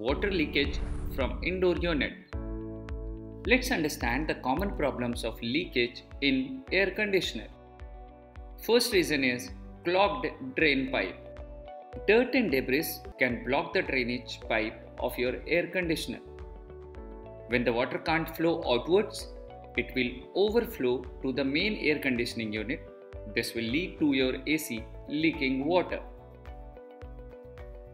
water leakage from indoor unit. Let's understand the common problems of leakage in air conditioner. First reason is clogged drain pipe. Dirt and debris can block the drainage pipe of your air conditioner. When the water can't flow outwards, it will overflow to the main air conditioning unit. This will lead to your AC leaking water.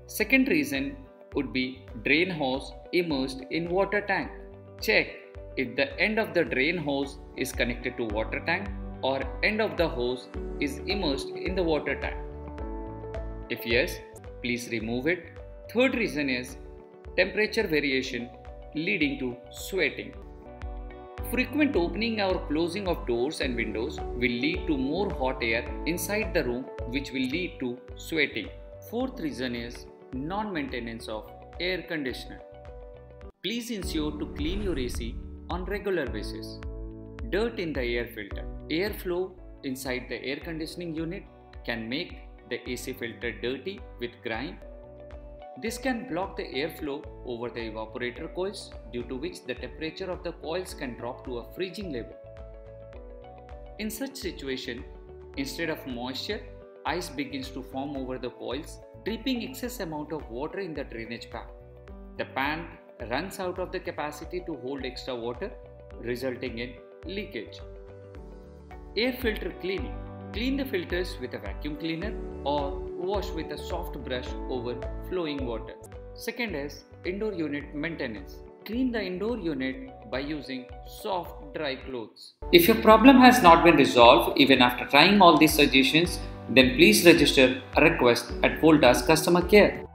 Second reason would be drain hose immersed in water tank. Check if the end of the drain hose is connected to water tank or end of the hose is immersed in the water tank. If yes, please remove it. Third reason is temperature variation leading to sweating. Frequent opening or closing of doors and windows will lead to more hot air inside the room which will lead to sweating. Fourth reason is non-maintenance of air conditioner. Please ensure to clean your AC on regular basis. Dirt in the air filter. Airflow inside the air conditioning unit can make the AC filter dirty with grime. This can block the airflow over the evaporator coils due to which the temperature of the coils can drop to a freezing level. In such situation, instead of moisture, ice begins to form over the coils, dripping excess amount of water in the drainage pan. The pan runs out of the capacity to hold extra water, resulting in leakage. Air filter cleaning. Clean the filters with a vacuum cleaner or wash with a soft brush over flowing water. Second is indoor unit maintenance. Clean the indoor unit by using soft dry clothes. If your problem has not been resolved even after trying all these suggestions, then please register a request at Voltas customer care.